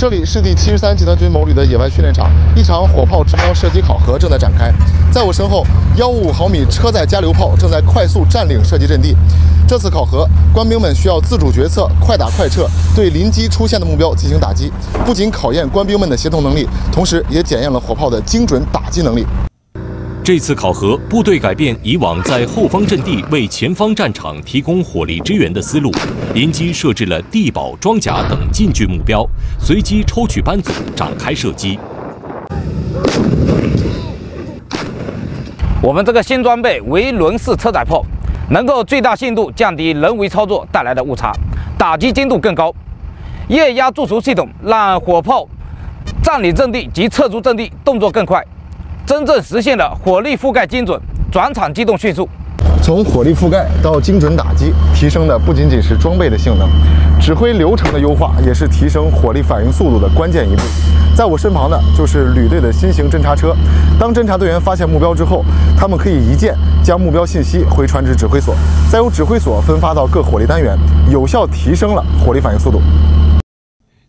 这里是第七十三集团军某旅的野外训练场，一场火炮直瞄射击考核正在展开。在我身后，幺五五毫米车载加榴炮正在快速占领射击阵地。这次考核，官兵们需要自主决策、快打快撤，对临机出现的目标进行打击，不仅考验官兵们的协同能力，同时也检验了火炮的精准打击能力。这次考核，部队改变以往在后方阵地为前方战场提供火力支援的思路，临机设置了地堡、装甲等近距目标，随机抽取班组展开射击。我们这个新装备为轮式车载炮，能够最大限度降低人为操作带来的误差，打击精度更高。液压驻足系统让火炮占领阵地及撤出阵地动作更快。真正实现了火力覆盖精准、转场机动迅速。从火力覆盖到精准打击，提升的不仅仅是装备的性能，指挥流程的优化也是提升火力反应速度的关键一步。在我身旁的就是旅队的新型侦察车。当侦察队员发现目标之后，他们可以一键将目标信息回传至指挥所，再由指挥所分发到各火力单元，有效提升了火力反应速度。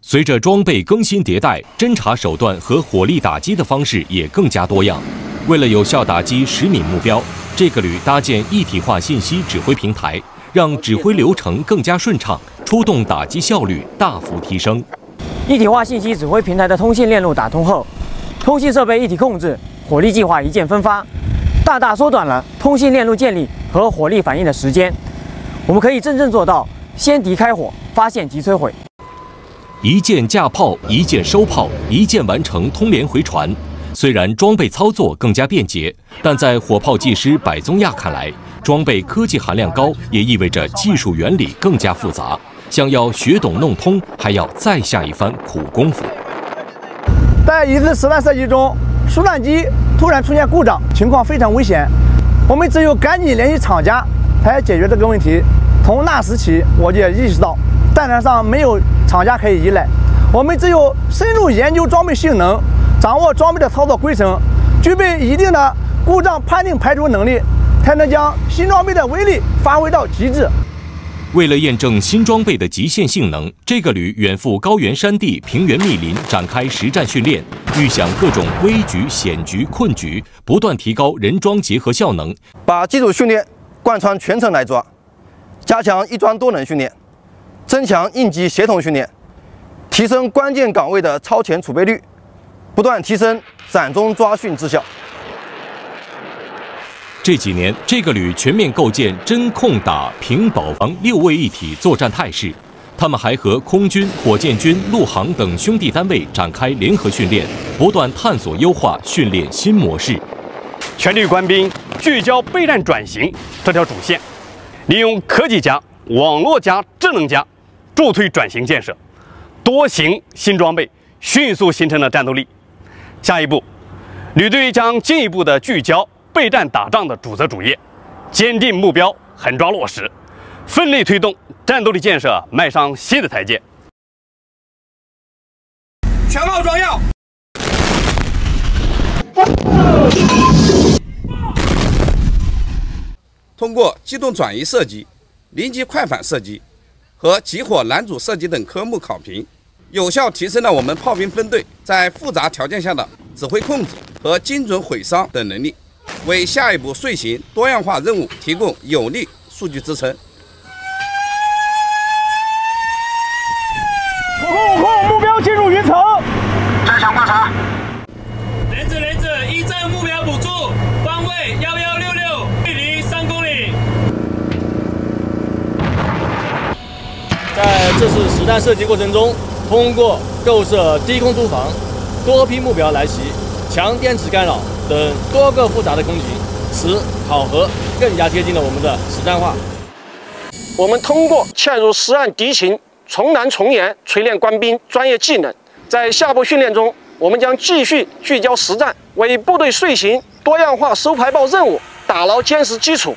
随着装备更新迭代，侦察手段和火力打击的方式也更加多样。为了有效打击实米目标，这个旅搭建一体化信息指挥平台，让指挥流程更加顺畅，出动打击效率大幅提升。一体化信息指挥平台的通信链路打通后，通信设备一体控制，火力计划一键分发，大大缩短了通信链路建立和火力反应的时间。我们可以真正做到先敌开火，发现即摧毁。一键架炮，一键收炮，一键完成通联回传。虽然装备操作更加便捷，但在火炮技师柏宗亚看来，装备科技含量高，也意味着技术原理更加复杂。想要学懂弄通，还要再下一番苦功夫。在一次实弹射击中，输弹机突然出现故障，情况非常危险。我们只有赶紧联系厂家，才解决这个问题。从那时起，我就意识到。战场上没有厂家可以依赖，我们只有深入研究装备性能，掌握装备的操作规程，具备一定的故障判定排除能力，才能将新装备的威力发挥到极致。为了验证新装备的极限性能，这个旅远赴高原山地、平原密林展开实战训练，预想各种危局、险局、困局，不断提高人装结合效能，把基础训练贯穿全程来抓，加强一装多能训练。增强应急协同训练，提升关键岗位的超前储备率，不断提升斩中抓训质效。这几年，这个旅全面构建侦控打平保防六位一体作战态势。他们还和空军、火箭军、陆航等兄弟单位展开联合训练，不断探索优化训练新模式。全旅官兵聚焦备战转型这条主线，利用科技加网络加智能加。助推转型建设，多型新装备迅速形成了战斗力。下一步，旅队将进一步的聚焦备战打仗的主责主业，坚定目标，狠抓落实，奋力推动战斗力建设迈上新的台阶。全炮装药，通过机动转移射击、临机快反射击。和集火拦阻射击等科目考评，有效提升了我们炮兵分队在复杂条件下的指挥控制和精准毁伤等能力，为下一步遂行多样化任务提供有力数据支撑。在这次实弹射击过程中，通过构设低空突防、多批目标来袭、强电磁干扰等多个复杂的攻击，使考核更加接近了我们的实战化。我们通过嵌入实案敌情，从难从严，锤炼官兵专业技能。在下步训练中，我们将继续聚焦实战，为部队遂行多样化收排爆任务打牢坚实基础。